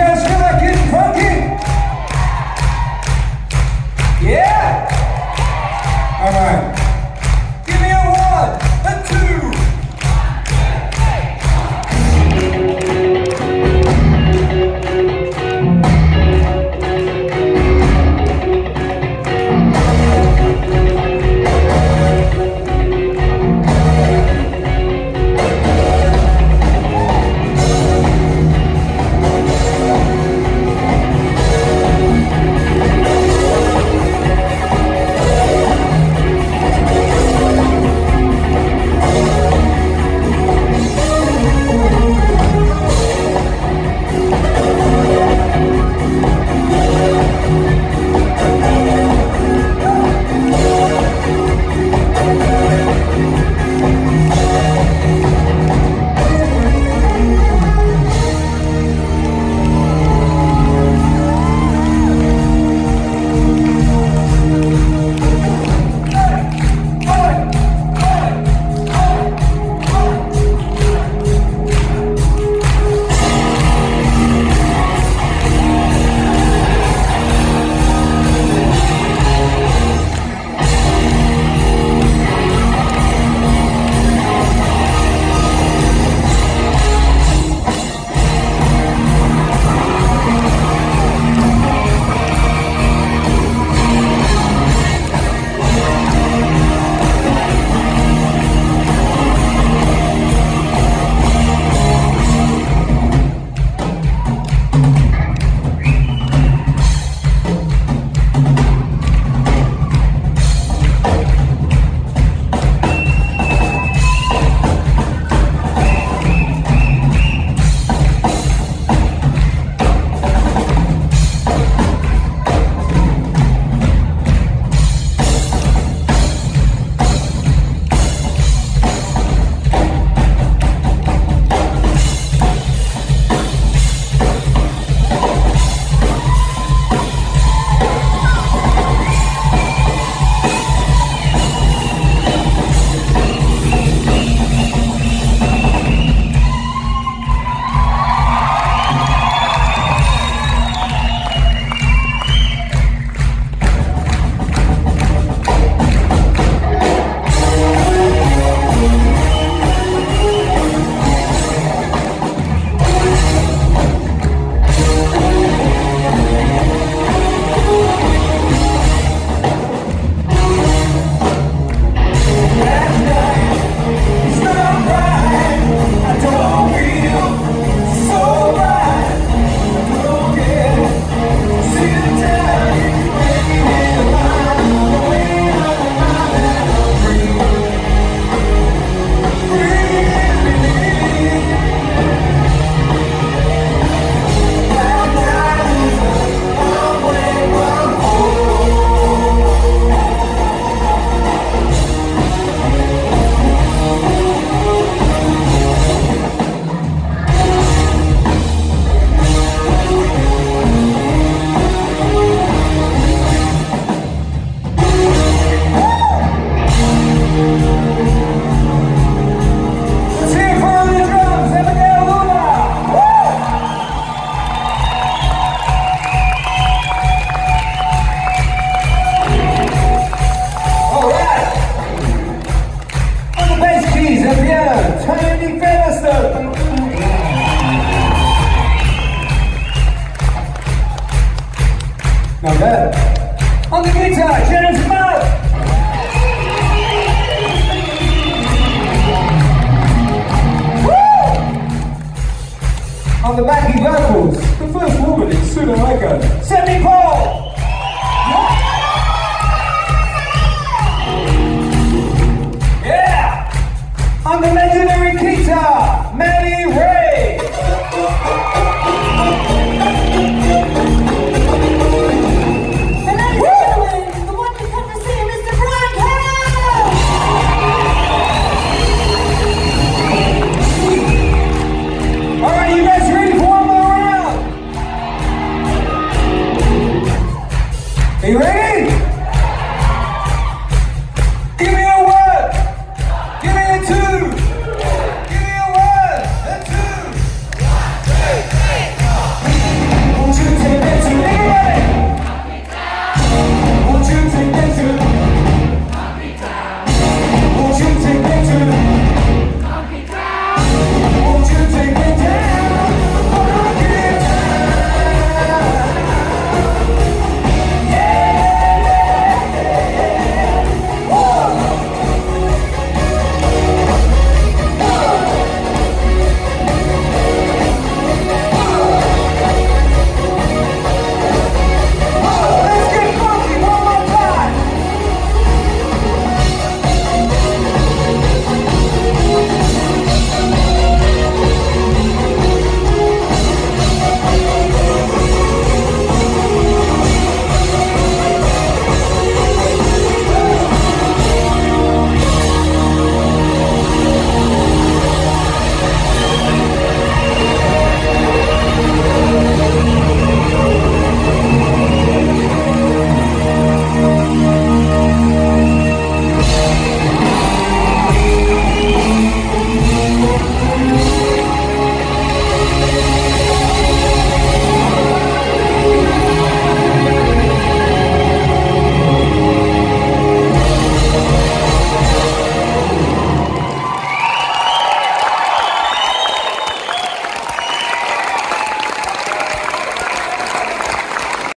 guys buracos. Não faz bobo, gente. Isso não é, cara. Sério?